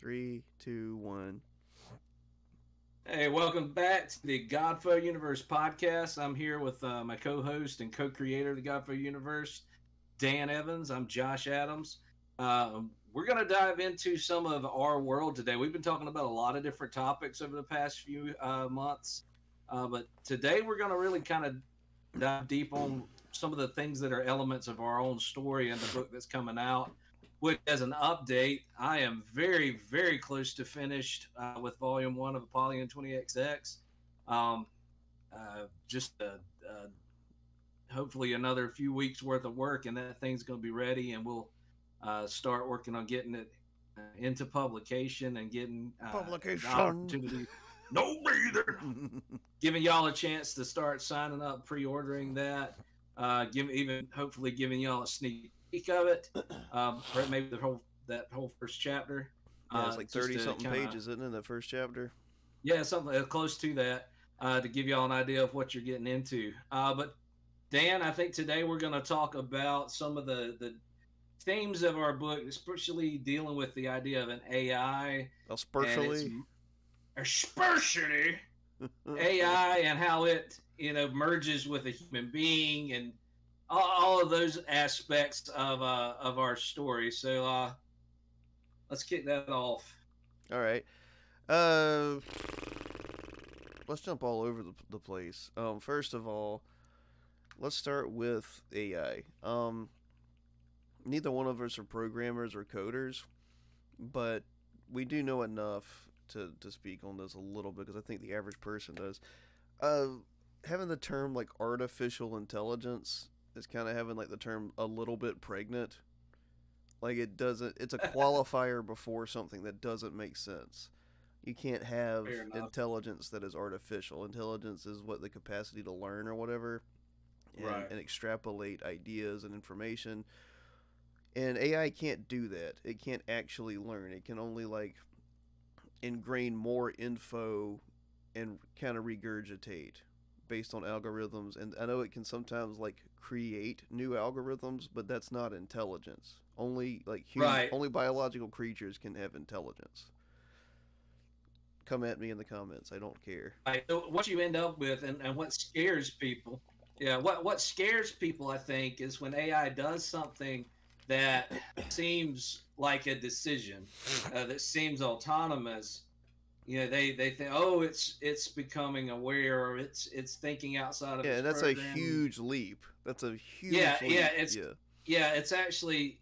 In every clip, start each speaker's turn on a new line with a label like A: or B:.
A: Three, two, one.
B: Hey, welcome back to the Godfoe Universe podcast. I'm here with uh, my co-host and co-creator of the Godfoe Universe, Dan Evans. I'm Josh Adams. Um, we're going to dive into some of our world today. We've been talking about a lot of different topics over the past few uh, months, uh, but today we're going to really kind of dive deep on some of the things that are elements of our own story and the book that's coming out which as an update, I am very, very close to finished uh, with volume one of Apollyon 20XX. Um, uh, just uh, uh, hopefully another few weeks worth of work, and that thing's going to be ready, and we'll uh, start working on getting it uh, into publication and getting
A: Publication.
B: opportunity. No breather. giving y'all a chance to start signing up, pre-ordering that. Uh, give even hopefully giving y'all a sneak peek of it. Um, or maybe the whole that whole first chapter.
A: Yeah,
B: uh,
A: it's like thirty something
B: kinda-
A: pages, isn't it? That first chapter.
B: Yeah, something uh, close to that uh, to give y'all an idea of what you're getting into. Uh, but Dan, I think today we're going to talk about some of the the themes of our book, especially dealing with the idea of an AI
A: Especially.
B: especially AI and how it you know merges with a human being and all, of those aspects of uh, of our story. So uh, let's kick that off.
A: All right. Uh, let's jump all over the, the place. Um, first of all, let's start with AI. Um, neither one of us are programmers or coders, but we do know enough to, to speak on this a little bit because I think the average person does. Uh, having the term like artificial intelligence is kind of having like the term a little bit pregnant. Like it doesn't. It's a qualifier before something that doesn't make sense. You can't have intelligence that is artificial. Intelligence is what the capacity to learn or whatever, and,
B: Right.
A: and extrapolate ideas and information. And AI can't do that. It can't actually learn. It can only like ingrain more info and kind of regurgitate based on algorithms and i know it can sometimes like create new algorithms but that's not intelligence only like human,
B: Right.
A: only biological creatures can have intelligence come at me in the comments i don't care
B: Right. So what you end up with, and, and what scares people, yeah, what what scares people, I think, is when AI does something that seems like a decision, uh, that seems autonomous. You know, they they think, oh, it's it's becoming aware, or it's it's thinking outside of.
A: yeah
B: its
A: that's a huge leap that's a huge
B: Yeah,
A: leap.
B: yeah, it's-
A: yeah
B: yeah, it's actually,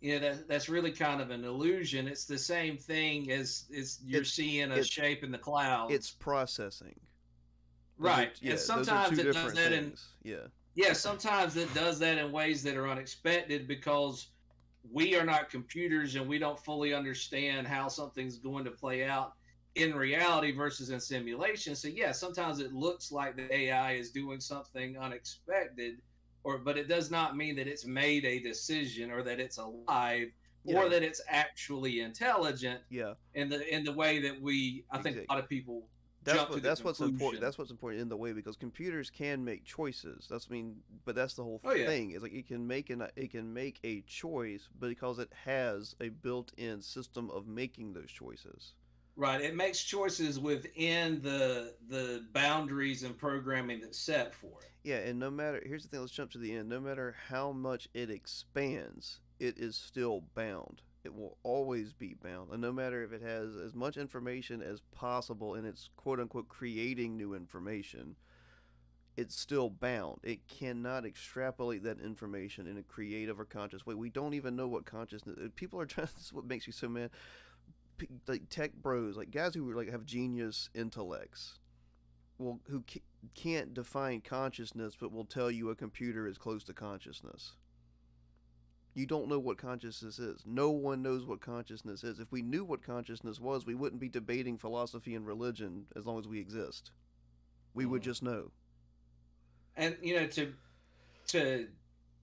B: you know, that, that's really kind of an illusion. It's the same thing as is you're
A: It's-
B: seeing a shape in the clouds.
A: it's processing Those are-
B: right,
A: yeah,
B: and sometimes it does that in
A: things. yeah
B: yeah, sometimes it does that in ways that are unexpected because we are not computers and we don't fully understand how something's going to play out in reality versus in simulation. So yeah, sometimes it looks like the AI is doing something unexpected, or but it does not mean that it's made a decision or that it's alive
A: Yeah.
B: or that it's actually intelligent
A: yeah
B: in the in the way that we I think a lot of people
A: That's
B: jump to
A: what, that's what's important. That's what's important in the way because computers can make choices. That's I mean, but that's the whole
B: Oh, yeah.
A: thing. Is like it can make an it can make a choice because it has a built-in system of making those choices.
B: Right. It makes choices within the the boundaries and programming that's set for it.
A: Yeah, and no matter here's the thing. Let's jump to the end. No matter how much it expands, it is still bound. It will always be bound, and no matter if it has as much information as possible and it's quote unquote creating new information, it's still bound. It cannot extrapolate that information in a creative or conscious way. We don't even know what consciousness. People are trying. This is what makes me so mad. Like tech bros, like guys who like have genius intellects, well, who can't define consciousness, but will tell you a computer is close to consciousness. You don't know what consciousness is. No one knows what consciousness is. If we knew what consciousness was, we wouldn't be debating philosophy and religion as long as we exist. We would
B: Mhm.
A: just know.
B: And you know, to to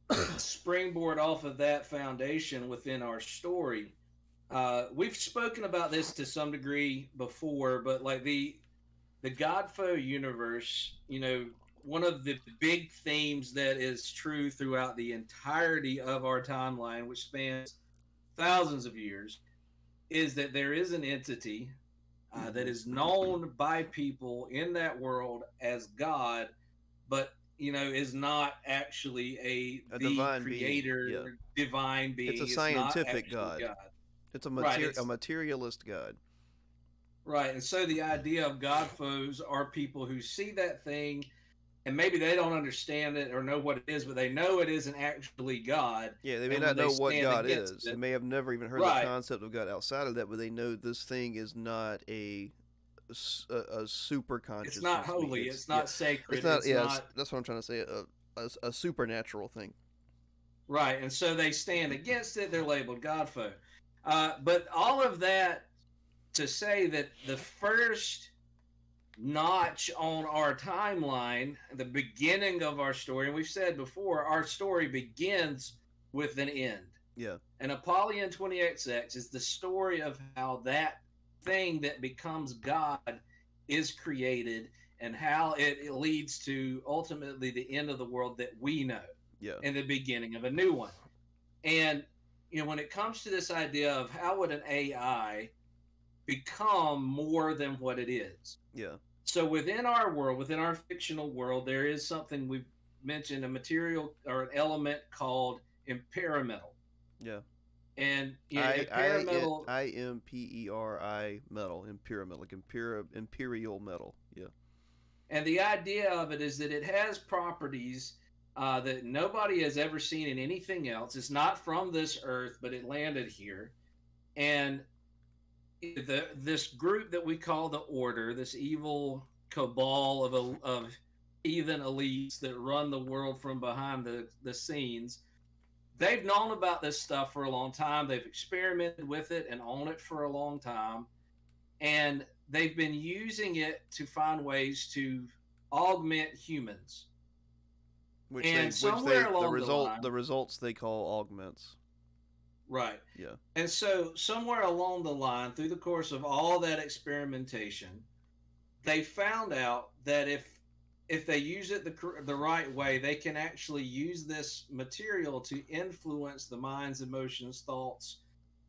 B: springboard off of that foundation within our story, uh, we've spoken about this to some degree before, but like the the Godfoe universe, you know, one of the big themes that is true throughout the entirety of our timeline, which spans thousands of years, is that there is an entity uh, that is known by people in that world as God, but you know is not actually a,
A: A
B: the
A: divine being,
B: creator,
A: yeah.
B: divine being.
A: It's
B: a
A: scientific
B: actually
A: God. It's a,
B: Right, it's-
A: a materialist god.
B: Right. And so the idea of God foes are people who see that thing and maybe they don't understand it or know what it is, but they know it isn't actually God.
A: Yeah, they may not know what God is.
B: it-
A: They may have never even heard
B: Right.
A: the concept of God outside of that, but they know this thing is not a a super conscious.
B: It's not holy. It's, not sacred.
A: It's not.
B: it's
A: yeah,
B: not-
A: that's what I'm trying to say. A, a, a supernatural thing.
B: Right, and so they stand against it. They're labeled God foe. Uh, but all of that to say that the first notch on our timeline, the beginning of our story, and we've said before, our story begins with an end.
A: Yeah.
B: And Apollyon 20XX is the story of how that thing that becomes God is created and how it, it leads to ultimately the end of the world that we know
A: Yeah.
B: and the beginning of a new one. And you know, when it comes to this idea of how would an AI become more than what it is?
A: Yeah.
B: So within our world, within our fictional world, there is something we've mentioned a material or an element called imperimetal.
A: Yeah.
B: And you know,
A: I, I, M P E R I metal, imperial, like imperial, imperial metal. Yeah.
B: And the idea of it is that it has properties uh, that nobody has ever seen in anything else. It's not from this earth, but it landed here. And the this group that we call the Order, this evil cabal of a, of heathen elites that run the world from behind the, the scenes, they've known about this stuff for a long time. They've experimented with it and on it for a long time. And they've been using it to find ways to augment humans.
A: Which
B: And
A: they, which
B: somewhere
A: they,
B: along
A: the
B: the
A: result,
B: line-
A: the results they call augments.
B: Right.
A: Yeah.
B: And so somewhere along the line, through the course of all that experimentation, they found out that if if they use it the the right way, they can actually use this material to influence the minds, emotions, thoughts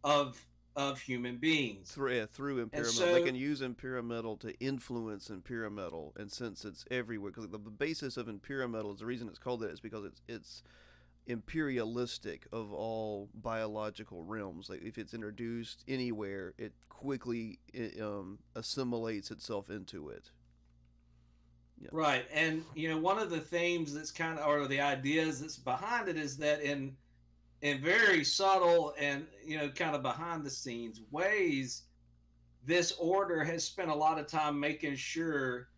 B: of of human beings.
A: Through yeah, through imperial
B: so-
A: they can use imperial metal to influence imperial metal, and since it's everywhere, because the, basis of imperial metal is the reason it's called that is because it's it's imperialistic of all biological realms. Like if it's introduced anywhere, it quickly it, um, assimilates itself into it.
B: Right. And you know, one of the themes that's kind of or the ideas that's behind it is that in in very subtle and you know kind of behind the scenes ways this order has spent a lot of time making sure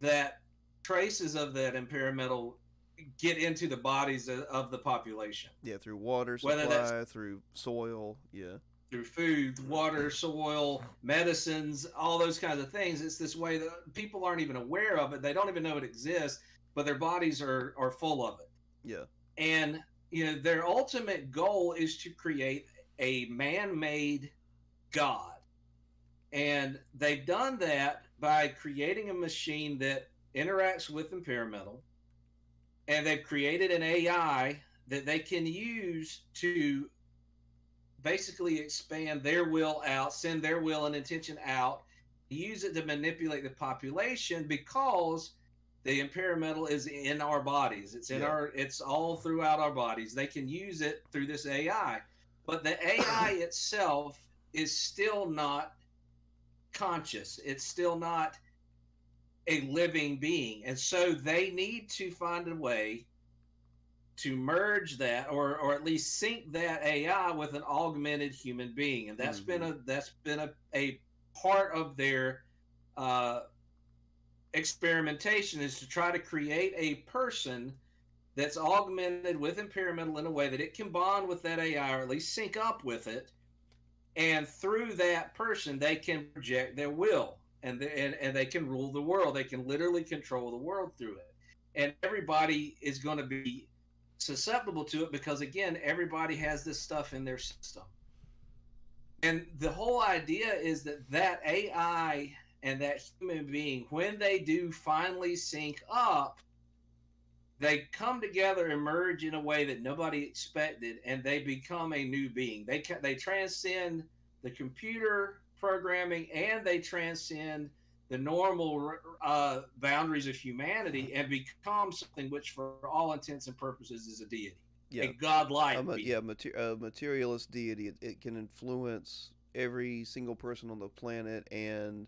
B: that traces of that imperimetal get into the bodies of, the population
A: Yeah, through water
B: Whether
A: supply, through soil. Yeah,
B: through food, water, soil, medicines, all those kinds of things. It's this way that people aren't even aware of it. They don't even know it exists, but their bodies are are full of it.
A: yeah,
B: And you know, their ultimate goal is to create a man-made god. And they've done that by creating a machine that interacts with imperimetal. And they've created an AI that they can use to basically expand their will out, send their will and intention out, use it to manipulate the population because the imperimetal is in our bodies. It's in
A: Yeah.
B: our it's all throughout our bodies. They can use it through this AI. But the AI itself is still not conscious. It's still not a living being. And so they need to find a way to merge that or or at least sync that AI with an augmented human being. And that's been a that's been a, a part of their uh experimentation is to try to create a person that's augmented with imperimetal in a way that it can bond with that AI or at least sync up with it. And through that person, they can project their will and, the, and, and they can rule the world. They can literally control the world through it. And everybody is going to be susceptible to it because, again, everybody has this stuff in their system. And the whole idea is that that AI and that human being, when they do finally sync up, they come together and merge in a way that nobody expected, and they become a new being. They ca- they transcend the computer programming and they transcend the normal uh, boundaries of humanity and become something which, for all intents and purposes, is a deity,
A: Yeah.
B: a godlike.
A: Um,
B: being.
A: yeah, mater- a materialist deity. It, it can influence every single person on the planet and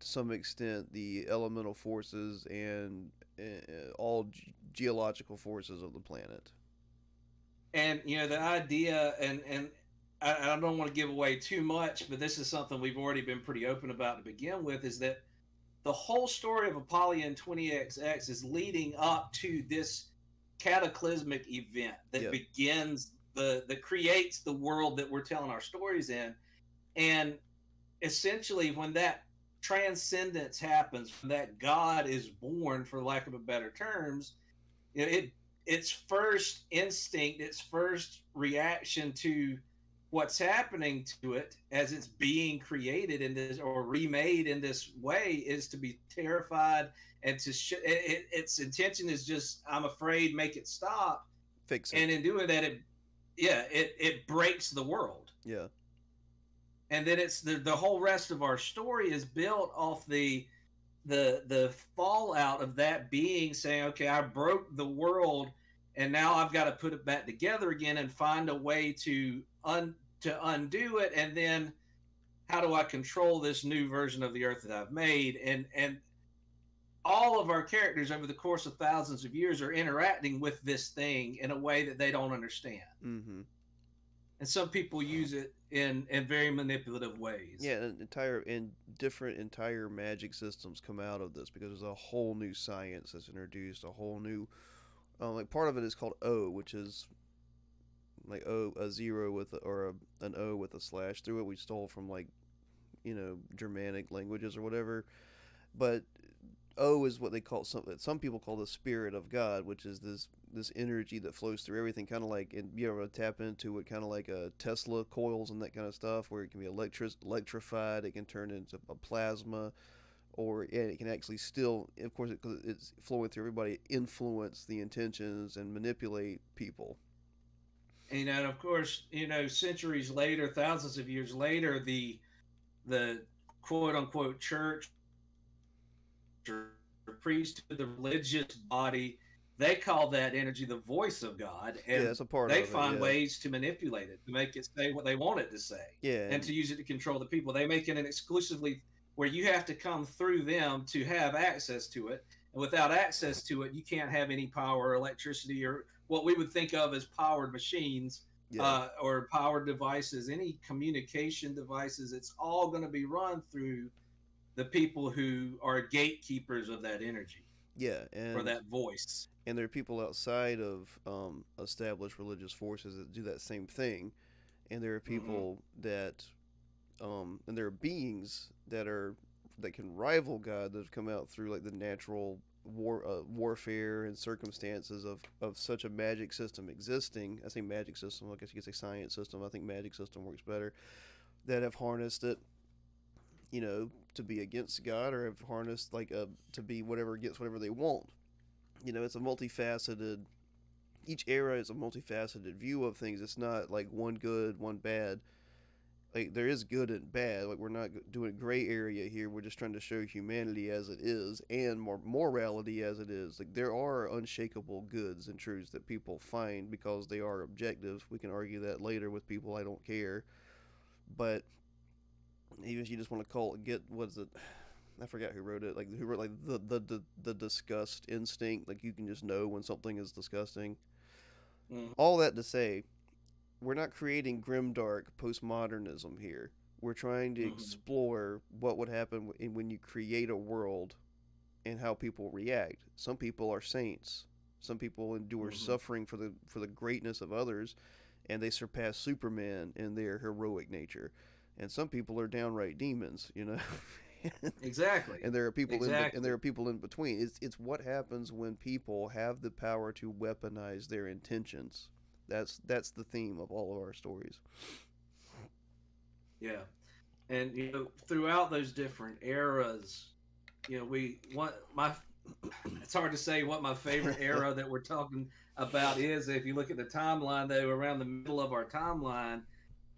A: to some extent the elemental forces and uh, all ge- geological forces of the planet.
B: and you know the idea and and I, I don't want to give away too much but this is something we've already been pretty open about to begin with is that the whole story of apollyon 20xx is leading up to this cataclysmic event that
A: Yeah.
B: begins the that creates the world that we're telling our stories in and essentially when that transcendence happens when that god is born for lack of a better terms you know, it its first instinct, its first reaction to what's happening to it as it's being created in this or remade in this way is to be terrified and to sh- it, it, its intention is just I'm afraid make it stop
A: Fix it.
B: and in doing that it yeah it it breaks the world
A: yeah.
B: And then it's the the whole rest of our story is built off the the the fallout of that being saying okay i broke the world and now i've got to put it back together again and find a way to un to undo it. And then how do i control this new version of the earth that i've made? And and all of our characters over the course of thousands of years are interacting with this thing in a way that they don't understand.
A: Mm-hmm.
B: And some people use it in in very manipulative ways
A: Yeah, entire and different entire magic systems come out of this because there's a whole new science that's introduced, a whole new, um, like part of it is called O, which is like O a zero with a, or a, an O with a slash through it. We stole from like, you know, Germanic languages or whatever, but O is what they call some some people call the spirit of God, which is this this energy that flows through everything, kind of like and you ever tap into it, kind of like a Tesla coils and that kind of stuff, where it can be electric electrified, it can turn into a plasma, or yeah, it can actually still, of course, because it's flowing through everybody, influence the intentions and manipulate people.
B: and, know, and of course, you know, centuries later, thousands of years later, the the quote unquote church or priesthood, the religious body, they call that energy the voice of God, and
A: yeah, a part
B: they
A: of it.
B: find
A: yeah.
B: ways to manipulate it to make it say what they want it to say,
A: Yeah,
B: and to use it to control the people. They make it an exclusively where you have to come through them to have access to it, and without access to it, you can't have any power or electricity or what we would think of as powered machines
A: yeah.
B: uh, or powered devices, any communication devices, it's all going to be run through the people who are gatekeepers of that energy
A: yeah, and
B: or that voice.
A: And there are people outside of um, established religious forces that do that same thing. And there are
B: Mm-hmm.
A: people that um, and there are beings that are that can rival god that have come out through like the natural war uh, warfare and circumstances of of such a magic system existing. I say magic system i guess you could say science system. I think magic system works better. That have harnessed it you know to be against god or have harnessed like a to be whatever against whatever they want you know it's a multifaceted each era is a multifaceted view of things. It's not like one good one bad. Like there is good and bad. Like we're not doing gray area here. We're just trying to show humanity as it is and more morality as it is. Like there are unshakable goods and truths that people find because they are objective. We can argue that later with people i don't care. But even if you just want to call it get what's it I forgot who wrote it. Like who wrote like the the the, the disgust instinct. Like you can just know when something is disgusting.
B: Mm.
A: All that to say, we're not creating grimdark postmodernism here. We're trying to
B: Mhm.
A: explore what would happen when you create a world and how people react. Some people are saints. Some people endure
B: Mhm.
A: suffering for the for the greatness of others, and they surpass Superman in their heroic nature. And some people are downright demons. You know.
B: Exactly.
A: and there are people in,
B: Exactly.
A: and there are people in between. It's it's what happens when people have the power to weaponize their intentions. That's that's the theme of all of our stories.
B: Yeah, and you know, throughout those different eras, you know, we what my it's hard to say what my favorite era that we're talking about is. If you look at the timeline, though, around the middle of our timeline,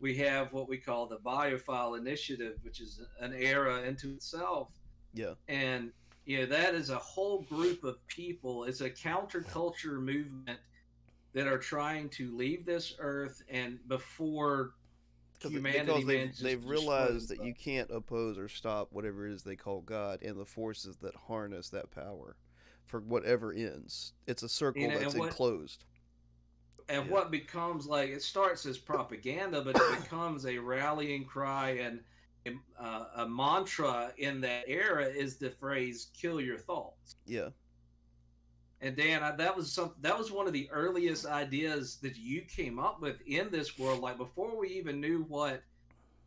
B: we have what we call the Biophile Initiative, which is an era into itself.
A: Yeah.
B: And you know that is a whole group of people. It's a counterculture movement that are trying to leave this earth and before humanity
A: because they've, they've realized that you can't oppose or stop whatever it is they call God and the forces that harness that power for whatever ends. It's a circle that's
B: and what-
A: enclosed.
B: And
A: Yeah.
B: what becomes like it starts as propaganda but it becomes a rallying cry and uh, a mantra in that era is the phrase kill your thoughts
A: Yeah.
B: and dan I, that was some that was one of the earliest ideas that you came up with in this world like before we even knew what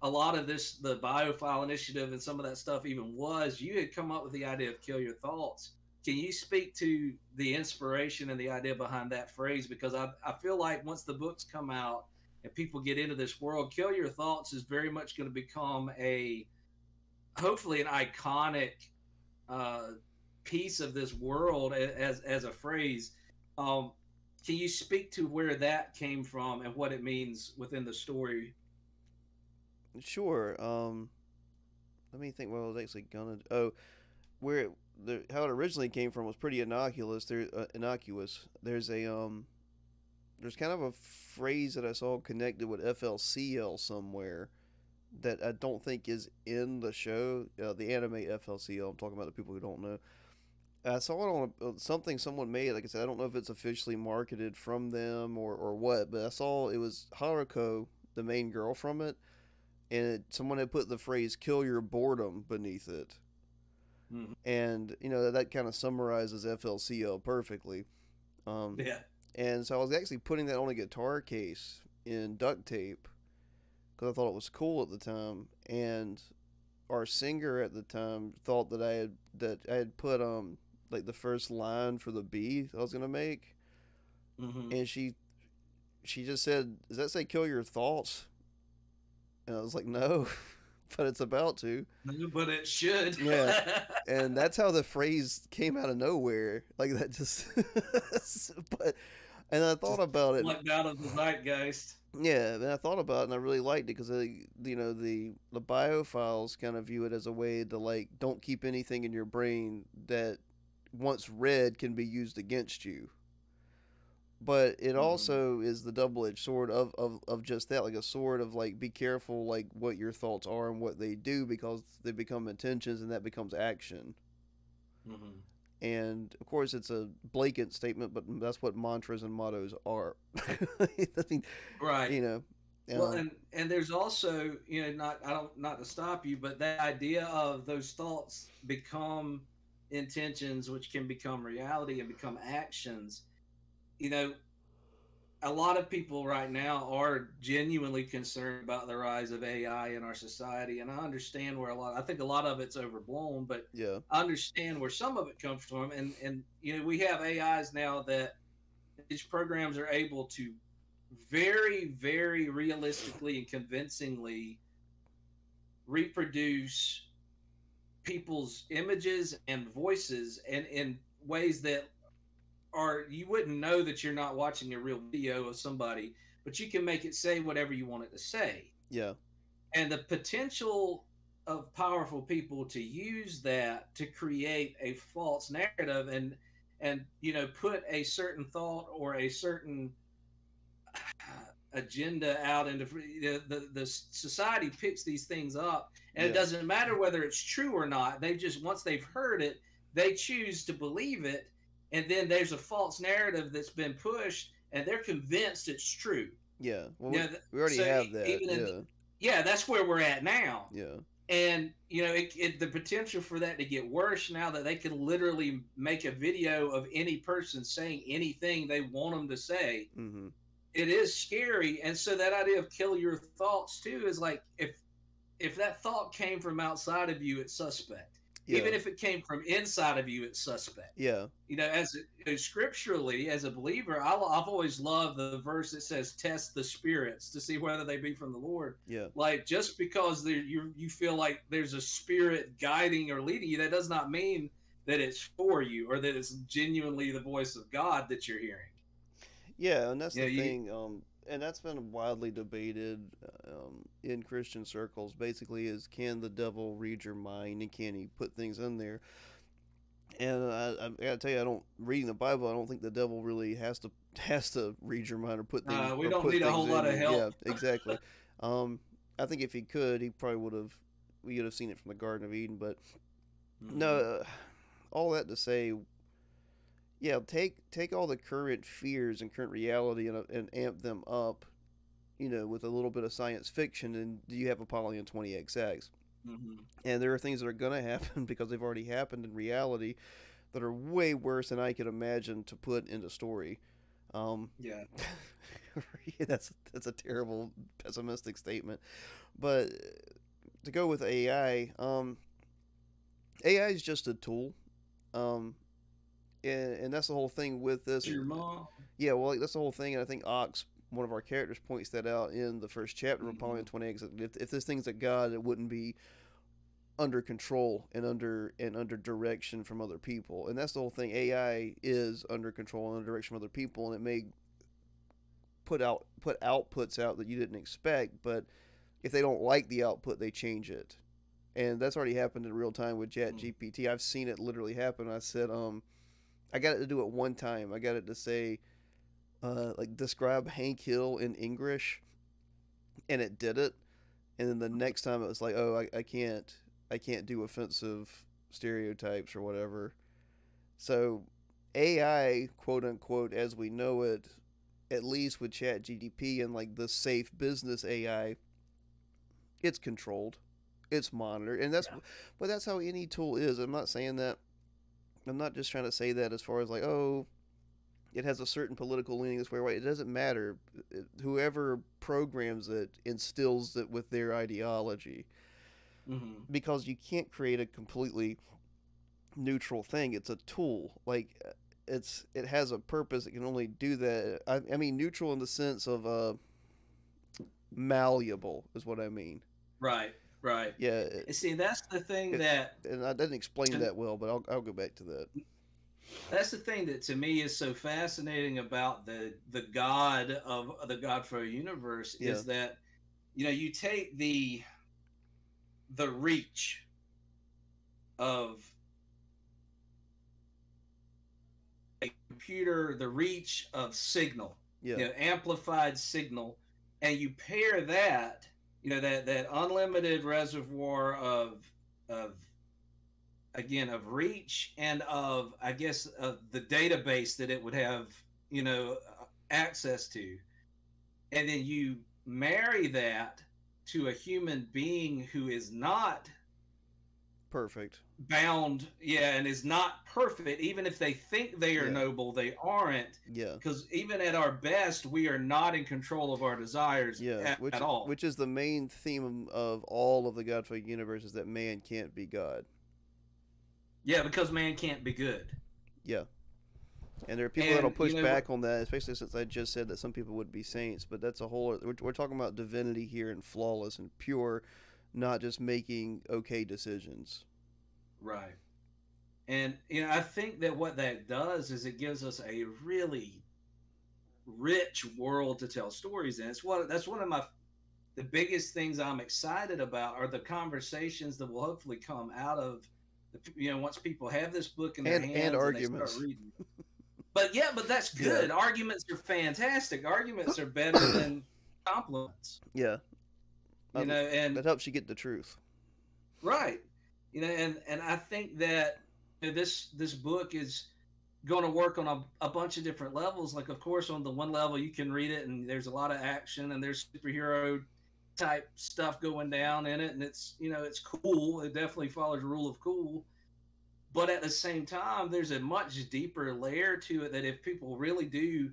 B: a lot of this the biophile initiative and some of that stuff even was you had come up with the idea of kill your thoughts can you speak to the inspiration and the idea behind that phrase because I, I feel like once the books come out and people get into this world kill your thoughts is very much going to become a hopefully an iconic uh, piece of this world as, as a phrase um, can you speak to where that came from and what it means within the story
A: Sure. Um, let me think. What I was actually gonna. Oh, where it, the how it originally came from was pretty innocuous. There, uh, innocuous. There's a um, there's kind of a phrase that I saw connected with FLCL somewhere that I don't think is in the show. Uh, the anime FLCL. I'm talking about the people who don't know. I saw it on uh, something someone made. Like I said, I don't know if it's officially marketed from them or, or what, but I saw it was Haruko, the main girl from it, and it, someone had put the phrase "kill your boredom" beneath it,
B: Mhm.
A: and you know that, that kind of summarizes FLCL perfectly. Um,
B: yeah
A: and so I was actually putting that on a guitar case in duct tape because I thought it was cool at the time. And our singer at the time thought that I had that I had put um like the first line for the B I was gonna make,
B: hmm
A: and she she just said, "Does that say kill your thoughts?" And I was like, "No." But it's about to,
B: but it should
A: Yeah. and that's how the phrase came out of nowhere, like that. Just, but, and I thought about it.
B: Plucked out of the zeitgeist
A: Yeah, and I thought about it and I really liked it because uh, you know the the biophiles kind of view it as a way to like don't keep anything in your brain that once read can be used against you. But it
B: Mhm.
A: also is the double edged sword of, of, of just that, like a sword of like be careful like what your thoughts are and what they do because they become intentions and that becomes action.
B: Mhm.
A: And of course, it's a blatant statement, but that's what mantras and mottos are. I mean,
B: right
A: you know.
B: Well, and and there's also you know not I don't not to stop you, but that idea of those thoughts become intentions, which can become reality and become actions. You know, a lot of people right now are genuinely concerned about the rise of AI in our society, and I understand where a lot. I think a lot of it's overblown, but
A: yeah,
B: I understand where some of it comes from, and and you know we have AIs now that these programs are able to very very realistically and convincingly reproduce people's images and voices and in ways that are you wouldn't know that you're not watching a real video of somebody but you can make it say whatever you want it to say.
A: Yeah,
B: and the potential of powerful people to use that to create a false narrative and and you know put a certain thought or a certain agenda out into the, the the society picks these things up and it doesn't matter whether it's true or not. They just once they've heard it they choose to believe it and then there's a false narrative that's been pushed and they're convinced it's true
A: yeah. Well, we,
B: th-
A: we already
B: so
A: have that. Yeah,
B: the- yeah that's where we're at now
A: yeah,
B: and you know it, it, the potential for that to get worse now that they can literally make a video of any person saying anything they want them to say
A: mm-hmm.
B: it is scary and so that idea of kill your thoughts too is like if if that thought came from outside of you it's suspect
A: yeah,
B: even if it came from inside of you it's suspect
A: yeah,
B: you know as know, scripturally as a believer I, i've always loved the verse that says test the spirits to see whether they be from the lord
A: yeah,
B: like just because there, you you feel like there's a spirit guiding or leading you that does not mean that it's for you or that it's genuinely the voice of god that you're hearing
A: yeah. And that's
B: Yeah,
A: the
B: you-
A: thing. Um, and that's been widely debated um, in Christian circles. Basically, is can the devil read your mind and can he put things in there? And I, I gotta tell you, I don't reading the Bible. I don't think the devil really has to has to read your mind or put things.
B: Uh, we don't need a whole
A: in
B: lot of help.
A: Yeah, exactly. um, I think if he could, he probably would have. We would have seen it from the Garden of Eden, but no.
B: Mm-hmm.
A: Uh, all that to say, yeah, take take all the current fears and current reality and, uh, and amp them up, you know, with a little bit of science fiction, and do you have Apollyon 20XX.
B: Mhm.
A: And there are things that are going to happen because they've already happened in reality that are way worse than I could imagine to put into story. Um,
B: Yeah.
A: yeah, that's that's a terrible pessimistic statement, but to go with AI, um, AI is just a tool, um, and, and that's the whole thing with this.
B: Your mom.
A: Yeah, well, that's the whole thing, and I think Ox, one of our characters, points that out in the first chapter of
B: Mhm.
A: Apollyon Twenty X. If, if this thing's a god, it wouldn't be under control and under and under direction from other people, and that's the whole thing. AI is under control and under direction from other people, and it may put out put outputs out that you didn't expect, but if they don't like the output, they change it, and that's already happened in real time with Chat
B: Mm.
A: GPT. I've seen it literally happen. I said, um, I got it to do it one time. I got it to say, uh, like describe Hank Hill in English, and it did it. And then the next time it was like, oh, I, I can't, I can't do offensive stereotypes or whatever. So AI, quote unquote, as we know it, at least with Chat GPT and like the safe business AI, it's controlled, it's monitored, and that's,
B: Yeah.
A: but that's how any tool is. I'm not saying that. I'm not just trying to say that as far as like, oh, it has a certain political leaning this way or way. It doesn't matter. Whoever programs it instills it with their ideology
B: hmm
A: because you can't create a completely neutral thing. It's a tool. Like it's it has a purpose. It can only do that. I, I mean, neutral in the sense of uh, malleable is what I mean.
B: Right. Right.
A: Yeah, it-
B: And see, that's the thing
A: It-
B: that
A: and I didn't explain that well, but I'll I'll go back to that.
B: that's the thing that to me is so fascinating about the the god of the god for a universe is that you know you take the the reach of a computer the reach of signal
A: Yeah,
B: you know, amplified signal, and you pair that, you know, that that unlimited reservoir of of again of reach and of I guess of the database that it would have, you know, uh, access to, and then you marry that to a human being who is not
A: perfect.
B: Bound, yeah, and is not perfect, even if they think they are
A: Yeah.
B: noble, they aren't
A: Yeah.
B: because even at our best, we are not in control of our desires
A: Yeah,
B: at,
A: which
B: at all.
A: which is the main theme of all of the Godfather universe is that man can't be God.
B: yeah, because man can't be good.
A: Yeah. And there are people
B: And,
A: that'll
B: you
A: push
B: know,
A: back on that, especially since I just said that some people would be saints. But that's a whole. We're, we're talking about divinity here and flawless and pure, not just making okay decisions.
B: Right. And you know, I think that what that does is it gives us a really rich world to tell stories in. It's what that's one of my the biggest things I'm excited about are the conversations that will hopefully come out of the you know once people have this book in their
A: And- and
B: hands and,
A: arguments.
B: they start reading. But yeah, but that's good. Arguments are fantastic. Arguments are better than compliments.
A: Yeah,
B: You
A: Um,
B: know, and
A: that helps you get the truth.
B: Right. You know, and and I think that you know, this this book is going to work on a, a bunch of different levels. Like, of course, on the one level you can read it, and there's a lot of action, and there's superhero type stuff going down in it, and it's you know it's cool. It definitely follows the rule of cool. But at the same time, there's a much deeper layer to it that if people really do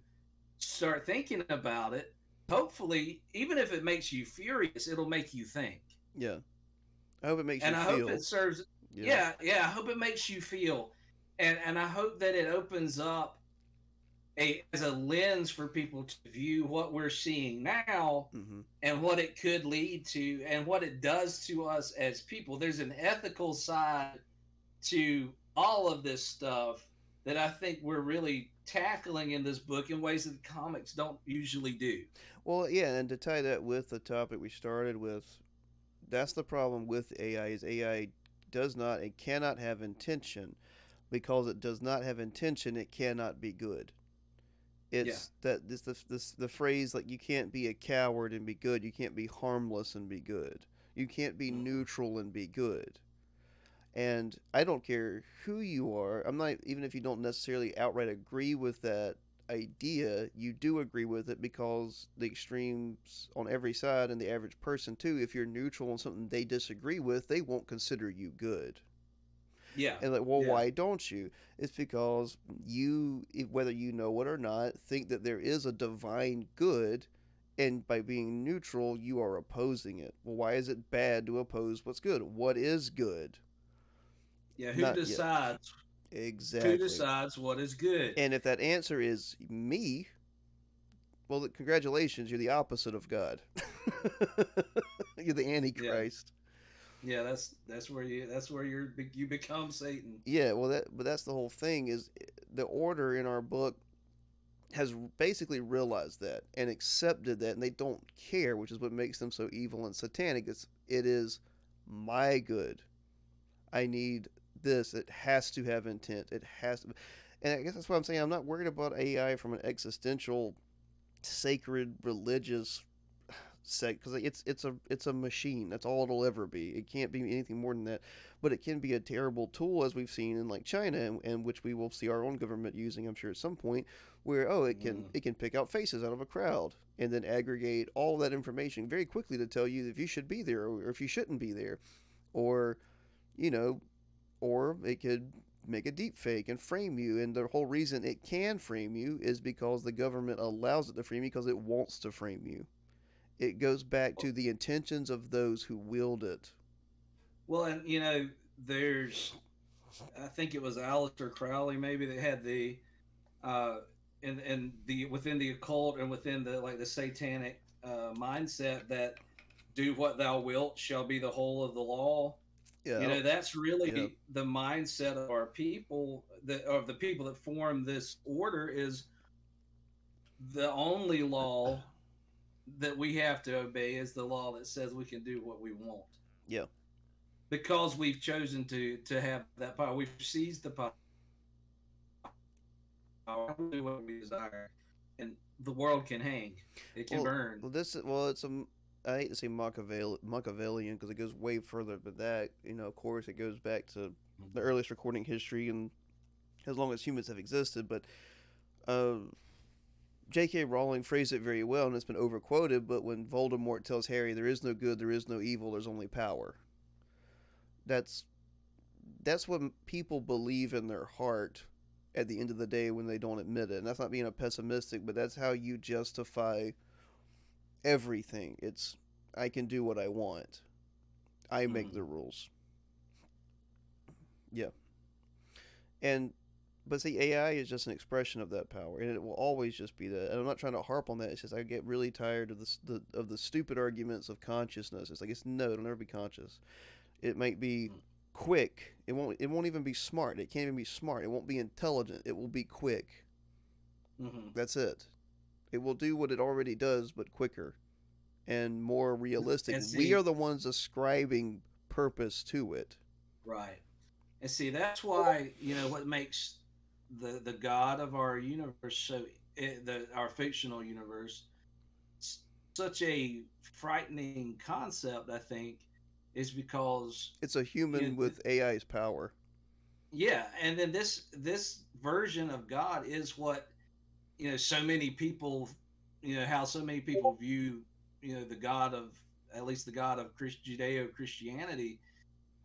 B: start thinking about it, hopefully, even if it makes you furious, it'll make you think
A: Yeah, I hope it makes
B: and
A: you
B: I
A: feel.
B: hope it serves.
A: know?
B: Yeah, yeah. I hope it makes you feel, and and I hope that it opens up a as a lens for people to view what we're seeing now
A: Mhm.
B: and what it could lead to and what it does to us as people. There's an ethical side to all of this stuff that I think we're really tackling in this book in ways that comics don't usually do.
A: Well, yeah, and to tie that with the topic we started with, that's the problem with AI is AI does not and cannot have intention. Because it does not have intention, it cannot be good. It's yeah. that this, this this the phrase like you can't be a coward and be good. You can't be harmless and be good. You can't be mm-hmm. neutral and be good. And I don't care who you are. I'm not even if you don't necessarily outright agree with that idea, you do agree with it because the extremes on every side and the average person too, if you're neutral on something they disagree with, they won't consider you good.
B: Yeah.
A: And like, well,
B: yeah.
A: why don't you? It's because you, whether you know it or not, think that there is a divine good, and by being neutral, you are opposing it. Well, why is it bad to oppose what's good? What is good?
B: Yeah, who not decides?
A: Yet. Exactly.
B: Who decides what is good?
A: And if that answer is me, well, congratulations, you're the opposite of God. you're the Antichrist.
B: Yeah. yeah. that's that's where you that's where you're you become Satan.
A: Yeah, well, that but that's the whole thing is eh, the order in our book has basically realized that and accepted that, and they don't care, which is what makes them so evil and satanic. It's it is my good. I need this, it has to have intent. It has to. And I guess that's what I'm saying. I'm not worried about AI from an existential, sacred, religious sect because it's it's a it's a machine. That's all it'll ever be. It can't be anything more than that. But it can be a terrible tool, as we've seen in like China, and, and which we will see our own government using, I'm sure, at some point, where oh, it can mm. it can pick out faces out of a crowd and then aggregate all that information very quickly to tell you if you should be there or if you shouldn't be there, or you know, or it could make a deep fake and frame you. And the whole reason it can frame you is because the government allows it to frame you because it wants to frame you. It goes back to the intentions of those who wield it.
B: Well, and you know, there's, I think it was Aleister Crowley maybe that had the, uh, and in the within the occult and within the like the satanic uh, mindset that do what thou wilt shall be the whole of the law yeah. You know, that's really yeah. the mindset of our people, that of the people that form this order is the only law that we have to obey is the law that says we can do what we want.
A: Yeah.
B: Because we've chosen to to have that power. We've seized the power. Do what we desire. And the world can hang. It can
A: well,
B: burn.
A: Well, this is well, it's a I hate to say Machiavelli, Machiavellian because it goes way further than that. You know, of course, it goes back to the mm-hmm. earliest recording history and as long as humans have existed. But uh, J.K. Rowling phrased it very well, and it's been overquoted. But when Voldemort tells Harry, "There is no good, there is no evil, there's only power," that's that's what people believe in their heart at the end of the day when they don't admit it. And that's not being a pessimistic, but that's how you justify everything. It's I can do what I want. I make mm. the rules. Yeah. And but see AI is just an expression of that power and it will always just be that. And I'm not trying to harp on that. It's just I get really tired of the, the of the stupid arguments of consciousness. It's like it's no, it'll never be conscious. It might be mm. quick. It won't it won't even be smart. It can't even be smart. It won't be intelligent. It will be quick. Mm-hmm. That's it. It will do what it already does, but quicker and more realistic. And see, we are the ones ascribing purpose to it.
B: Right. And see, that's why you know what makes the the God of our universe so eh, the our fictional universe such a frightening concept. I think is because
A: it's a human you know, with AI's power.
B: Yeah, and then this this version of God is what you know so many people you know how so many people view you know the God of at least the God of Christ, Judeo Christianity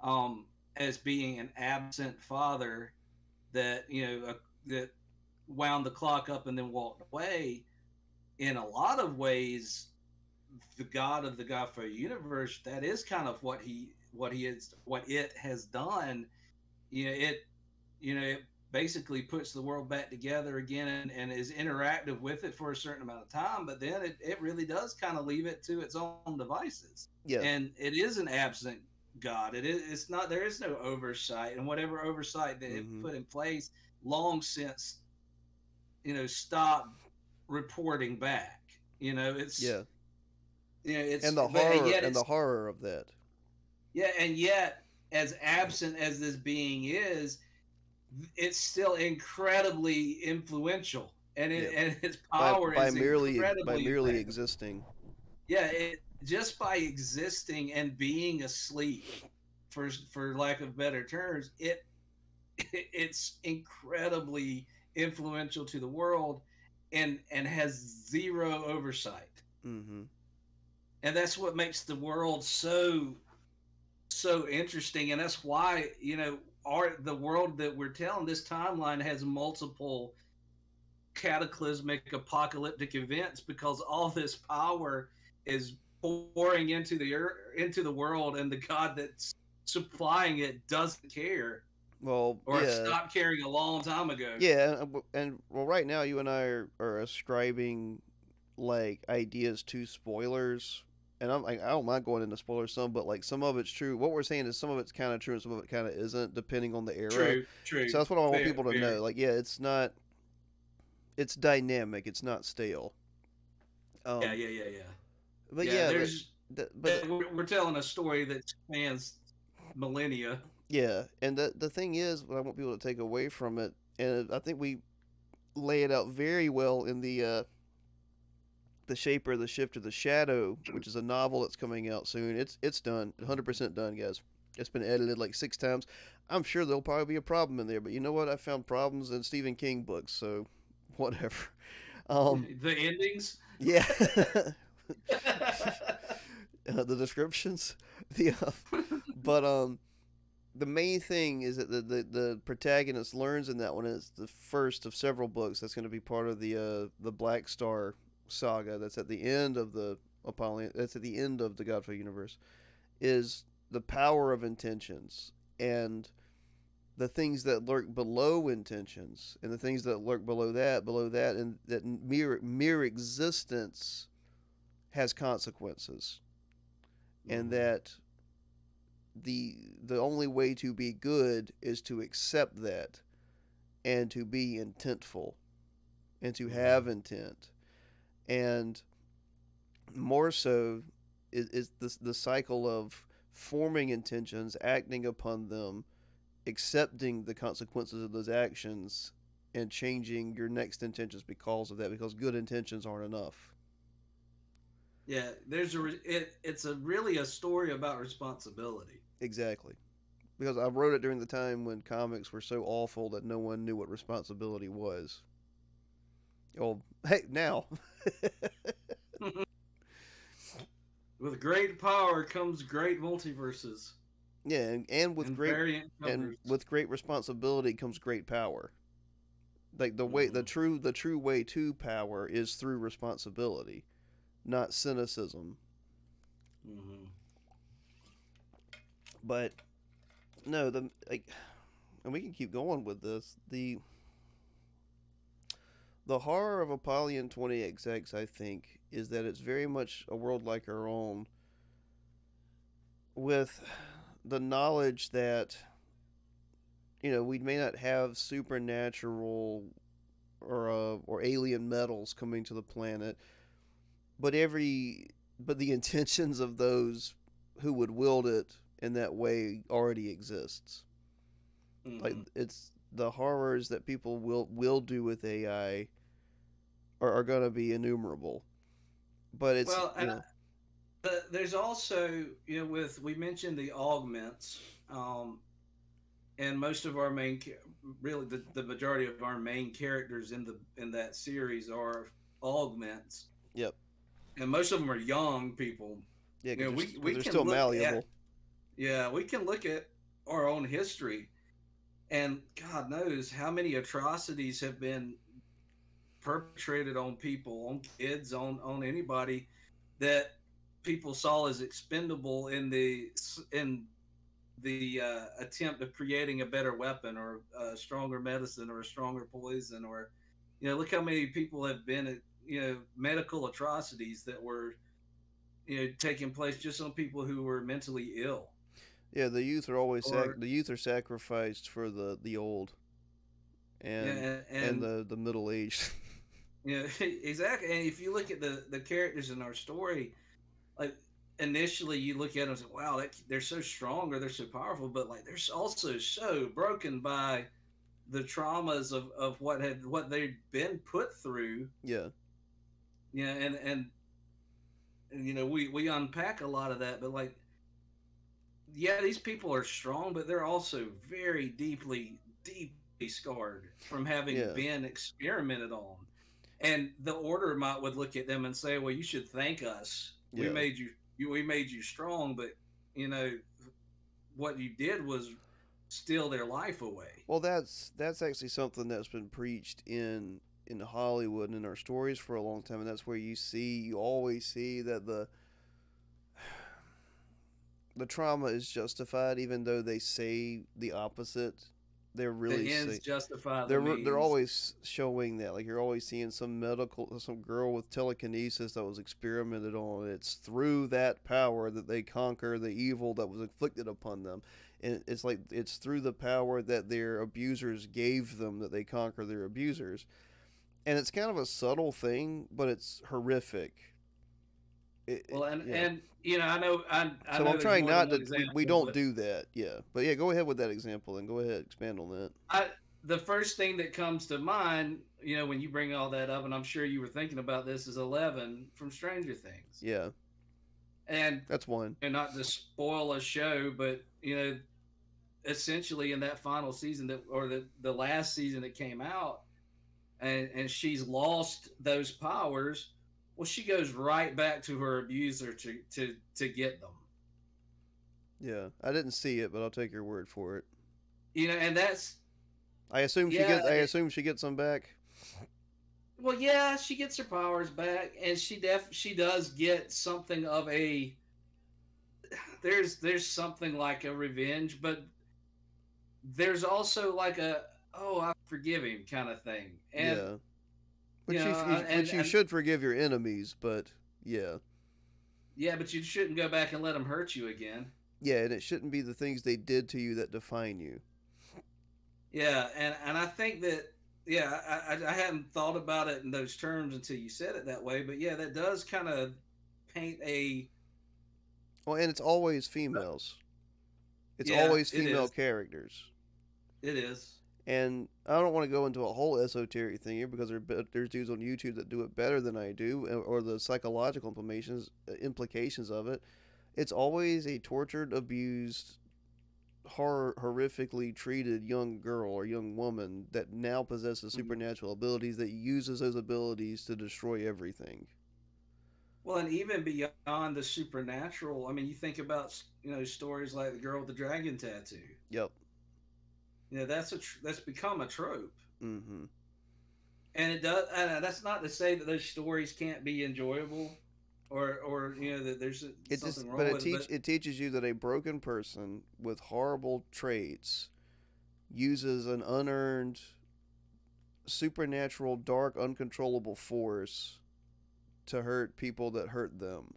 B: um, as being an absent father that you know uh, that wound the clock up and then walked away. In a lot of ways, the God of the Godfoe universe that is kind of what he what he is what it has done. You know it you know it basically puts the world back together again and, and, is interactive with it for a certain amount of time but then it, it really does kind of leave it to its own devices
A: yeah
B: and it is an absent god it is it's not there is no oversight and whatever oversight that mm-hmm. it put in place long since you know stop reporting back. You know, it's
A: Yeah.
B: you know, it's
A: And the horror
B: yet
A: and the horror of that.
B: yeah, and yet as absent as this being is, it's still incredibly influential, and it
A: Yeah.
B: and its
A: By,
B: power
A: by
B: is
A: merely by merely existing.
B: yeah, it, just by existing and being asleep, for for lack of better terms, it it's incredibly influential to the world, and and has zero oversight,
A: Mm-hmm.
B: and that's what makes the world so so interesting, and that's why you know our the world that we're telling this timeline has multiple cataclysmic apocalyptic events because all this power is pouring into the earth, into the world and the god that's supplying it doesn't care
A: Well,
B: or
A: yeah.
B: stopped caring a long time ago
A: Yeah, and, and well, right now you and I are, are ascribing like ideas to spoilers, and I'm like I don't mind going into spoilers some, but like some of it's true. What we're saying is some of it's kind of true and some of it kind of isn't, depending on the era.
B: true true
A: So that's what I want
B: Fair,
A: people to
B: fair.
A: know. Like, yeah, it's not, it's dynamic. It's not stale. Um,
B: yeah yeah yeah yeah
A: But
B: yeah,
A: yeah, but,
B: there's
A: th- but
B: we're, we're telling a story that spans millennia
A: Yeah, and the the thing is, what I want people to take away from it, and I think we lay it out very well in the uh, the Shaper, the Shift of the Shadow, which is a novel that's coming out soon. It's it's done, 100% done, guys. It's been edited like six times. I'm sure there'll probably be a problem in there, but you know what? I found problems in Stephen King books, so whatever. Um,
B: the endings
A: yeah. uh, the descriptions the uh, but um the main thing is that the, the the protagonist learns in that one is the first of several books that's going to be part of the uh the black star saga that's at the end of the apollyon that's at the end of the Godfoe universe is the power of intentions and the things that lurk below intentions and the things that lurk below that below that and that mere mere existence has consequences. And mm-hmm. that the the only way to be good is to accept that and to be intentful and to mm-hmm. have intent and more so is, is this the cycle of forming intentions acting upon them accepting the consequences of those actions and changing your next intentions because of that because good intentions aren't enough
B: yeah there's a it, it's a really a story about responsibility
A: Exactly. Because I wrote it during the time when comics were so awful that no one knew what responsibility was. Well, hey, now.
B: with great power comes great multiverses
A: yeah, and, and with
B: and
A: great and with great responsibility comes great power. Like the way the
B: Mhm.
A: true the true way to power is through responsibility, not cynicism.
B: Mhm.
A: But no, the like, and we can keep going with this. The the horror of Apollyon 20XX, I think, is that it's very much a world like our own, with the knowledge that you know we may not have supernatural or uh, or alien metals coming to the planet, but every but the intentions of those who would wield it in that way already exists. Like
B: Mhm.
A: it's the horrors that people will will do with AI are, are going to be innumerable. But it's
B: well,
A: you know,
B: But there's also, you know, with we mentioned the augments, um, and most of our main, really the, the majority of our main characters in the in that series are augments.
A: Yep.
B: And most of them are young people.
A: yeah,
B: you know, we- we
A: they're
B: can
A: still
B: look at-
A: malleable.
B: Yeah, we can look at our own history, and God knows how many atrocities have been perpetrated on people, on kids, on on anybody that people saw as expendable in the in the uh, attempt of creating a better weapon or a stronger medicine or a stronger poison or you know look how many people have been at you know medical atrocities that were you know taking place just on people who were mentally ill
A: Yeah, the youth are always
B: Or-
A: sac- the youth are sacrificed for the the old. and
B: yeah,
A: and,
B: and,
A: the the middle aged.
B: yeah, exactly. And if you look at the the characters in our story, like initially you look at them and say, "Wow, that, they're so strong or they're so powerful," but like they're also so broken by the traumas of, of what had what they'd been put through.
A: yeah,
B: Yeah, and, and and you know we we unpack a lot of that, but like, yeah, these people are strong, but they're also very deeply deeply scarred from having
A: Yeah.
B: been experimented on. And the order might would look at them and say, "Well, you should thank us. We made you, you we made you strong, but you know what you did was steal their life away."
A: Well, that's that's actually something that's been preached in in Hollywood and in our stories for a long time, and that's where you see you always see that the the trauma is justified, even though they say the opposite. They're really
B: the ends justify the
A: they're
B: means.
A: they're always showing that like you're always seeing some medical some girl with telekinesis that was experimented on it's through that power that they conquer the evil that was inflicted upon them. And it's like it's through the power that their abusers gave them that they conquer their abusers. And it's kind of a subtle thing but it's horrific It-
B: Well, and
A: yeah.
B: and you know, I know. I, I
A: so
B: know
A: i'm trying not to
B: one
A: we, we don't do that yeah but yeah go ahead with that example and go ahead expand on that
B: I, the first thing that comes to mind, you know, when you bring all that up, and I'm sure you were thinking about this, is Eleven from Stranger Things.
A: yeah
B: And
A: that's one
B: and not to spoil a show, but you know, essentially in that final season that or the the last season that came out, and and she's lost those powers. Well, she goes right back to her abuser to to to get them.
A: yeah i didn't see it but i'll take your word for it
B: You know, and that's
A: I assume she
B: Yeah,
A: gets. I assume she gets them back.
B: Well, yeah, she gets her powers back, and she def she does get something of a. There's there's something like a revenge, but there's also like a oh I forgive him kind of thing, and
A: yeah. Which
B: you know,
A: you-
B: and-
A: which you
B: and-
A: should forgive your enemies, but yeah,
B: yeah, but you shouldn't go back and let them hurt you again.
A: yeah, and it shouldn't be the things they did to you that define you.
B: Yeah, and and I think that yeah, I I, I hadn't thought about it in those terms until you said it that way, but yeah, that does kind of paint a
A: Well, and it's always females. It's
B: Yeah,
A: always female
B: is.
A: characters.
B: it is
A: And I don't want to go into a whole esoteric thing here because there, there's dudes on YouTube that do it better than I do, or- or the psychological implications implications of it. It's always a tortured, abused, hor- horrifically treated young girl or young woman that now possesses
B: Mhm.
A: supernatural abilities that uses those abilities to destroy everything.
B: Well, and even beyond the supernatural, I mean, you think about you know stories like the girl with the dragon tattoo.
A: Yep.
B: You know, that's a tr- that's become a trope,
A: Mm-hmm.
B: and it does. And that's not to say that those stories can't be enjoyable, or or you know that there's a-
A: It
B: something
A: just,
B: wrong
A: but it
B: with
A: teach
B: it.
A: it teaches you that a broken person with horrible traits uses an unearned, supernatural, dark, uncontrollable force to hurt people that hurt them.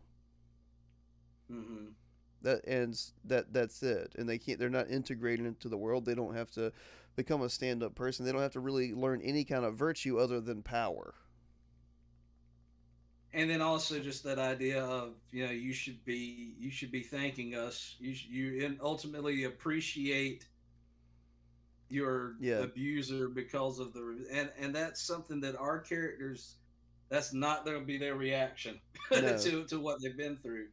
B: hmm
A: That ends that that's it, and they can't. They're not integrated into the world. They don't have to become a stand-up person. They don't have to really learn any kind of virtue other than power.
B: And then also just that idea of you know you should be you should be thanking us. You sh- you and ultimately appreciate your
A: Yeah.
B: abuser because of the and and that's something that our characters that's not going to be their reaction
A: No.
B: to to what they've been through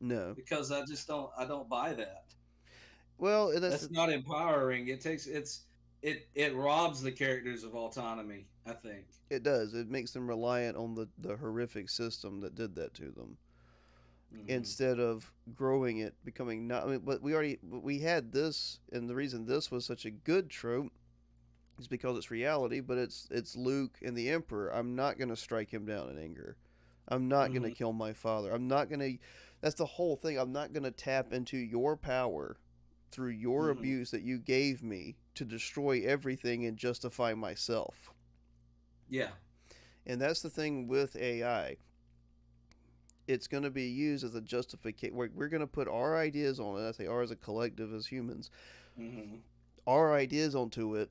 A: No.
B: because I just don't I don't buy that.
A: Well, that's
B: That's not empowering. It takes it's it it robs the characters of autonomy. I think.
A: it does. It makes them reliant on the the horrific system that did that to them.
B: Mhm.
A: instead of growing it, becoming not. I mean, but we already we had this, and the reason this was such a good trope is because it's reality. But it's it's Luke and the Emperor. I'm not gonna strike him down in anger. I'm not gonna
B: Mhm.
A: kill my father. I'm not gonna. That's the whole thing. I'm not gonna tap into your power through your
B: Mhm.
A: abuse that you gave me to destroy everything and justify myself.
B: yeah.
A: And that's the thing with AI. It's going to be used as a justification. We're, we're going to put our ideas on it. I say our as a collective as humans.
B: hmm
A: Our ideas onto it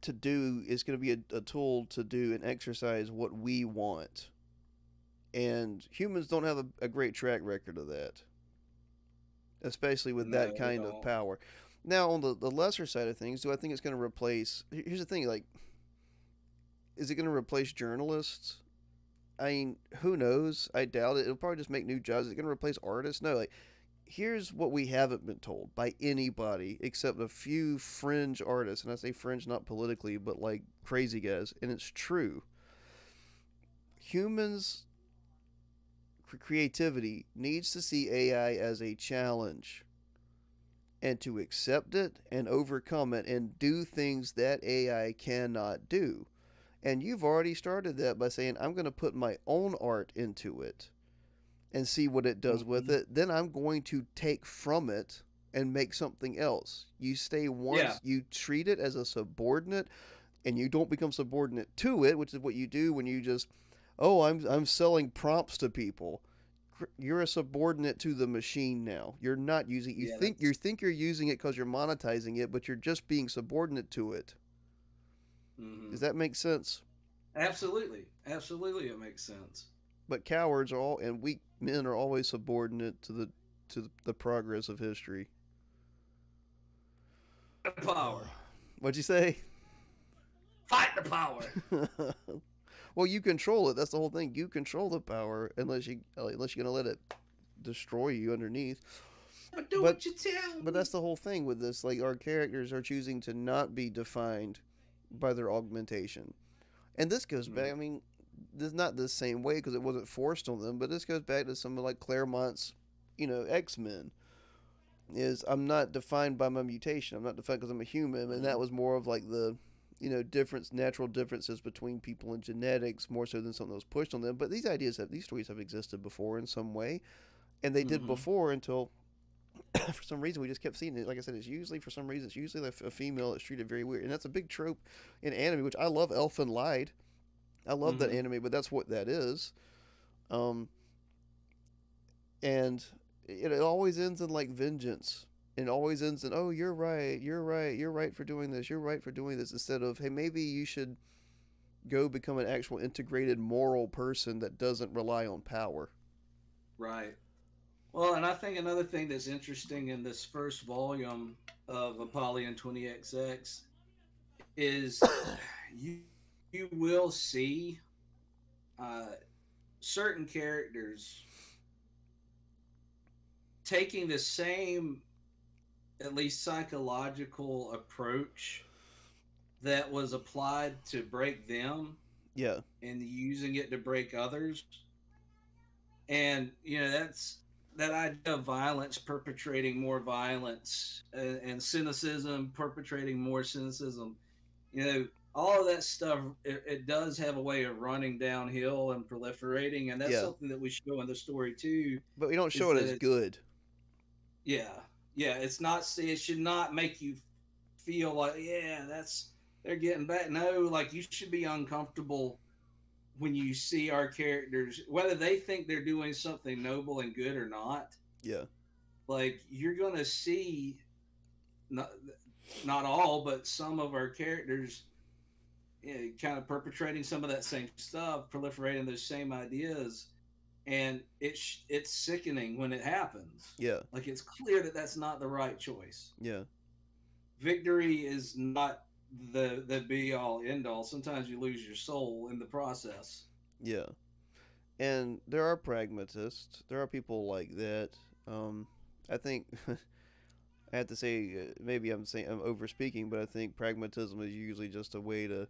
A: to do is going to be a, a tool to do and exercise what we want. And humans don't have a, a great track record of that, especially with
B: No,
A: that kind of power. Now, on the, the lesser side of things, do I think it's going to replace? Here's the thing: like, is it going to replace journalists? I mean, who knows? I doubt it. It'll probably just make new jobs. Is it going to replace artists? No. Like, here's what we haven't been told by anybody except a few fringe artists, and I say fringe not politically, but like crazy guys, and it's true. Humans' creativity needs to see AI as a challenge and to accept it and overcome it and do things that AI cannot do. And you've already started that by saying, I'm going to put my own art into it and see what it does with
B: Mhm.
A: it. Then I'm going to take from it and make something else. You stay once,
B: Yeah.
A: you treat it as a subordinate and you don't become subordinate to it, which is what you do when you just, oh, I'm, I'm selling prompts to people. You're a subordinate to the machine now. You're not using. You
B: Yeah,
A: think you think you're using it because you're monetizing it, but you're just being subordinate to it.
B: Mhm.
A: Does that make sense?
B: Absolutely, absolutely, it makes sense.
A: But cowards are all and weak men are always subordinate to the to the progress of history.
B: The power,
A: What'd you say?
B: fight the power.
A: well, you control it. That's the whole thing. You control the power unless you uh, unless you're gonna let it destroy you underneath.
B: But do
A: But-
B: what you tell.
A: But that's the whole thing with this. Like our characters are choosing to not be defined by their augmentation, and this goes hmm. back. I mean, this is not the same way because it wasn't forced on them, but this goes back to some of like Claremont's, you know, X Men. Is I'm not defined by my mutation. I'm not defined because I'm a human, and that hmm. was more of like the, you know, difference, natural differences between people and genetics, more so than something that was pushed on them. But these ideas have these stories have existed before in some way, and they did
B: Mhm.
A: before until for some reason we just kept seeing it. Like I said, it's usually for some reason it's usually a, a female that's treated very weird, and that's a big trope in anime, which I love. Elfen Lied, I love that
B: Mhm.
A: anime, but that's what that is. Um, and it, it always ends in like vengeance. It always ends in, oh, you're right, you're right, you're right for doing this, you're right for doing this, instead of, hey, maybe you should go become an actual integrated moral person that doesn't rely on power.
B: Right. Well, and I think another thing that's interesting in this first volume of Apollyon 20XX is you you will see uh, certain characters taking the same, at least psychological approach that was applied to break them
A: Yeah,
B: and using it to break others. And you know that's that idea of violence perpetrating more violence and, and cynicism perpetrating more cynicism. You know, all of that stuff it, it does have a way of running downhill and proliferating, and that's
A: Yeah.
B: something that we show in the story too.
A: but we don't show it as good.
B: Yeah, yeah. It's not. It should not make you feel like, yeah, that's they're getting back. No, like you should be uncomfortable when you see our characters, whether they think they're doing something noble and good or not.
A: Yeah,
B: Like you're gonna see, not not all, but some of our characters. Eh, you know, kind of perpetrating some of that same stuff, proliferating those same ideas, and it's it's sickening when it happens.
A: yeah,
B: Like it's clear that that's not the right choice.
A: yeah,
B: Victory is not the the be all end all. Sometimes you lose your soul in the process.
A: yeah. And there are pragmatists. There are people like that. Um, I think I have to say uh, maybe I'm saying I'm over speaking, but I think pragmatism is usually just a way to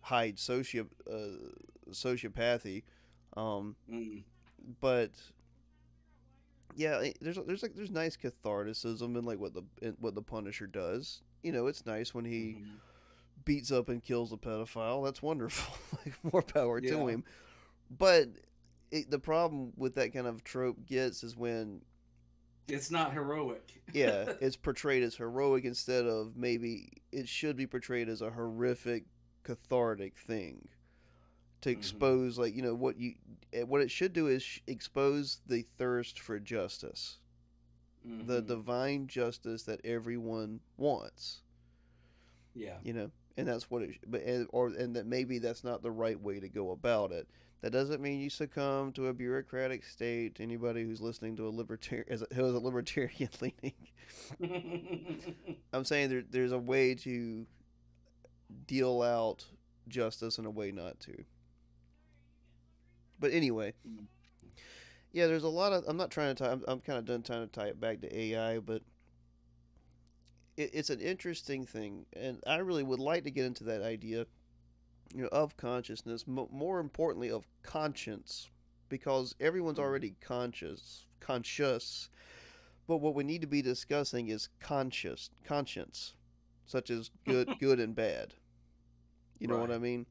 A: hide socio uh, sociopathy. Um,
B: Mm.
A: But yeah, there's there's like there's nice catharticism in like what the in what the Punisher does. You know, it's nice when he
B: Mhm.
A: beats up and kills a pedophile. That's wonderful. like more power to him. But it, the problem with that kind of trope gets is when
B: It's not heroic.
A: yeah, it's portrayed as heroic instead of maybe it should be portrayed as a horrific, cathartic thing to
B: Mhm.
A: expose like you know what you eh, what it should do is sh- expose the thirst for justice, the
B: Mhm.
A: divine justice that everyone wants.
B: yeah.
A: You know, and that's what it. But and, or and that maybe that's not the right way to go about it. That doesn't mean you succumb to a bureaucratic state. Anybody who's listening to a libertarian, who is a libertarian leaning, I'm saying there, there's a way to deal out justice and a way not to. But anyway, mm. yeah, there's a lot of. I'm not trying to tie. I'm, I'm kind of done trying to tie it back to AI, but it, it's an interesting thing, and I really would like to get into that idea, you know, of consciousness. Mo- more importantly, of conscience, because everyone's mm. already conscious, conscious. But what we need to be discussing is conscious, conscience, such as good, good and bad. You know what I mean?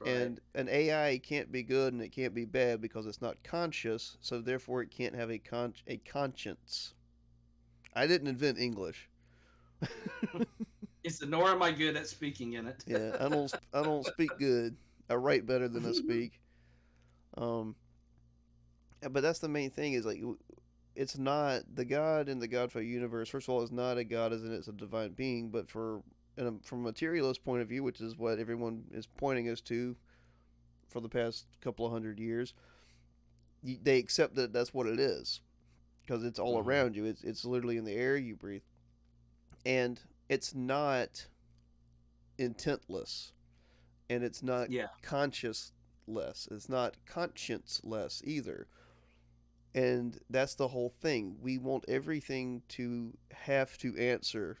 B: Right.
A: And an AI can't be good and it can't be bad because it's not conscious, so therefore it can't have a con- a conscience. I didn't invent English.
B: it's nor am I good at speaking in it.
A: Yeah, I don't I don't speak good. I write better than I speak. Um, but that's the main thing is like it's not the God in the Godfoe universe. First of all, is not a God as in it's a divine being, but for and um, from a materialist point of view, which is what everyone is pointing us to for the past couple of hundred years, they accept that that's what it is because it's all
B: Mhm.
A: around you. It's it's literally in the air you breathe, and it's not intentless, and it's not
B: Yeah.
A: consciousless. It's not conscienceless either. And that's the whole thing. We want everything to have to answer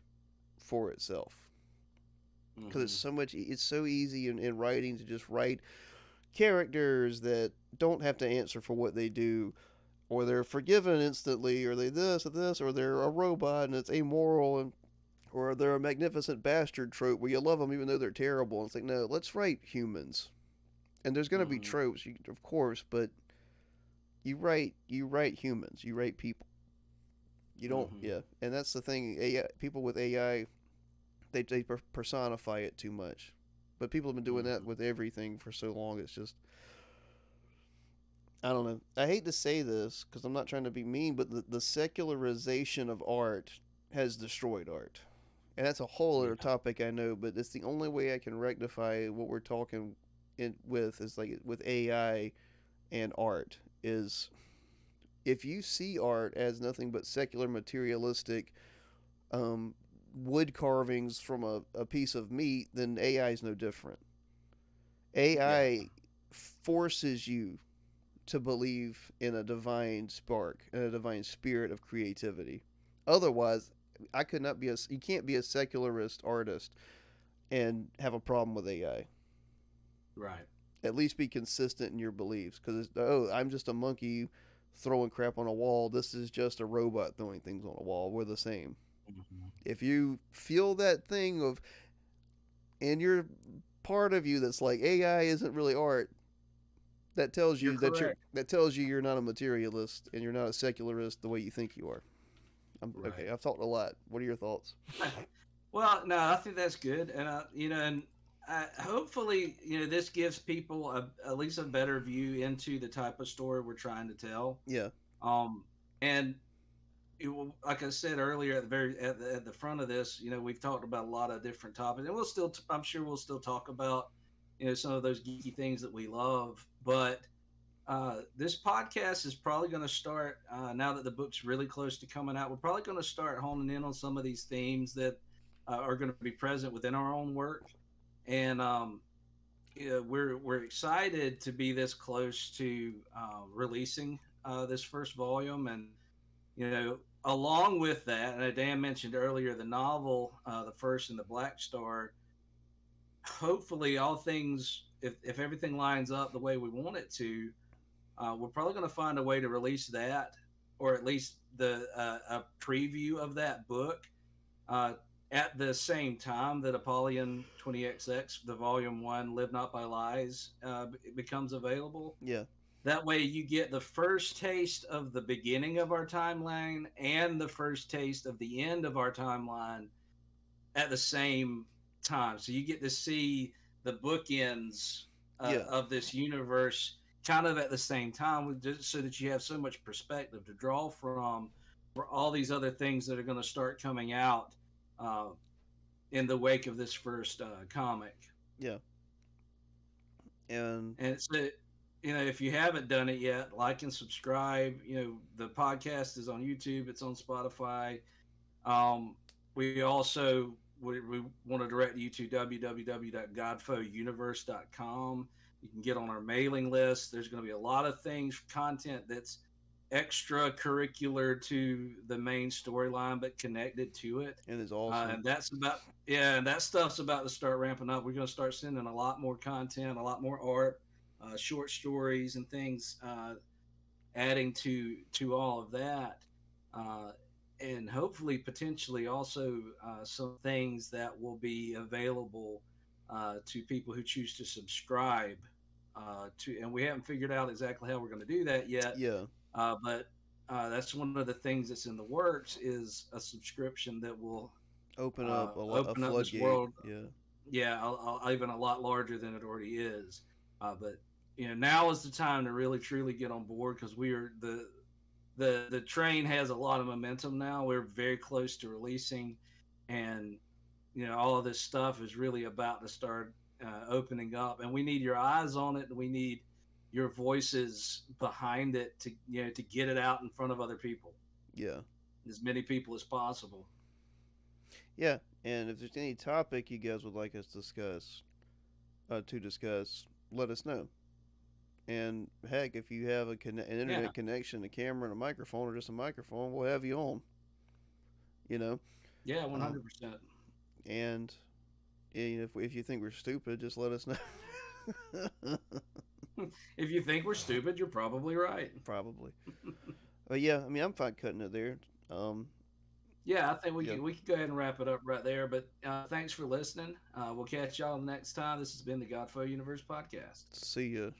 A: for itself because it's
B: Mhm.
A: so much it's so easy in, in writing to just write characters that don't have to answer for what they do or they're forgiven instantly or they this or this or they're a robot and it's amoral and or they're a magnificent bastard trope where you love them even though they're terrible and it's like no let's write humans and there's going to be
B: Mhm.
A: tropes of course but you write you write humans you write people you don't
B: Mhm.
A: yeah and that's the thing AI, people with ai they, they personify it too much. But people have been doing that
B: Mhm.
A: with everything for so long it's just i don't know. I hate to say this because i'm not trying to be mean but the, the secularization of art has destroyed art. And that's a whole other topic i know but it's the only way i can rectify what we're talking in with is like with ai and art is if you see art as nothing but secular materialistic um, wood carvings from a, a piece of meat, then AI is no different. AI forces you to believe in a divine spark and a divine spirit of creativity. Otherwise, I could not be a you can't be a secularist artist and have a problem with AI.
B: Right.
A: At least be consistent in your beliefs because oh, I'm just a monkey throwing crap on a wall. This is just a robot throwing things on a wall. We're the same
B: Mhm.
A: if you feel that thing of and you're part of you that's like AI isn't really art that tells you
B: You're
A: that you're that tells you you're not a materialist and you're not a secularist the way you think you are. I'm,
B: Right.
A: Okay, I've talked a lot. What are your thoughts?
B: Well, no, I think that's good, and uh, you know, and uh, hopefully, you know, this gives people a, at least a better view into the type of story we're trying to tell.
A: Yeah,
B: Um, and it will, like I said earlier, at the very at the, at the front of this, you know, we've talked about a lot of different topics, and we'll still, I'm sure, we'll still talk about, you know, some of those geeky things that we love. But uh, this podcast is probably going to start uh, now that the book's really close to coming out. We're probably going to start honing in on some of these themes that uh, are going to be present within our own work, and um, yeah, we're we're excited to be this close to uh, releasing uh, this first volume, and you know, along with that, and Dan mentioned earlier the novel, uh, the first and the Black Star. Hopefully, all things, if if everything lines up the way we want it to, uh, we're probably going to find a way to release that, or at least the uh, a preview of that book. Uh, at the same time that Apollyon 20XX, the volume one, Live Not by Lies, uh, becomes available.
A: yeah,
B: That way, you get the first taste of the beginning of our timeline and the first taste of the end of our timeline at the same time. So you get to see the bookends uh,
A: Yeah.
B: of this universe kind of at the same time, with just so that you have so much perspective to draw from for all these other things that are going to start coming out. Uh, in the wake of this first uh, comic.
A: Yeah. And
B: And it's you know, if you haven't done it yet, like and subscribe. You know, the podcast is on YouTube, it's on Spotify. Um, we also we, we want to direct you to www.godfoeuniverse.com. You can get on our mailing list. There's going to be a lot of things, content that's extracurricular to the main storyline, but connected to it.
A: and it's
B: Uh,
A: awesome.
B: and that's about yeah, and that stuff's about to start ramping up. We're going to start sending a lot more content, a lot more art, uh, short stories, and things, uh, adding to to all of that, uh, and hopefully potentially also uh, some things that will be available uh, to people who choose to subscribe uh, to. And we haven't figured out exactly how we're going to do that yet.
A: yeah.
B: Uh, but uh, that's one of the things that's in the works is a subscription that will
A: Open up a, lo- a
B: open up this world.
A: Yeah.
B: yeah I'll, I'll, even a lot larger than it already is uh, but you know now is the time to really truly get on board because we are the the the train has a lot of momentum now we're very close to releasing and you know all of this stuff is really about to start uh, opening up and we need your eyes on it and we need your voices behind it to you know to get it out in front of other people
A: Yeah.
B: as many people as possible
A: Yeah. And if there's any topic you guys would like us to discuss, uh, to discuss, let us know. And heck, if you have a conne- an internet
B: Yeah.
A: connection, a camera, and a microphone, or just a microphone, we'll have you on. You know,
B: yeah
A: Um,
B: 100%
A: and eh, if if you think we're stupid, just let us know.
B: if you think we're stupid you're probably right
A: Probably. but yeah, I mean, I'm fine cutting it there. Um,
B: Yeah, I think we
A: Yeah.
B: can we can go ahead and wrap it up right there. But uh, thanks for listening. Uh, we'll catch y'all next time. This has been the Godfoe Universe podcast.
A: see ya.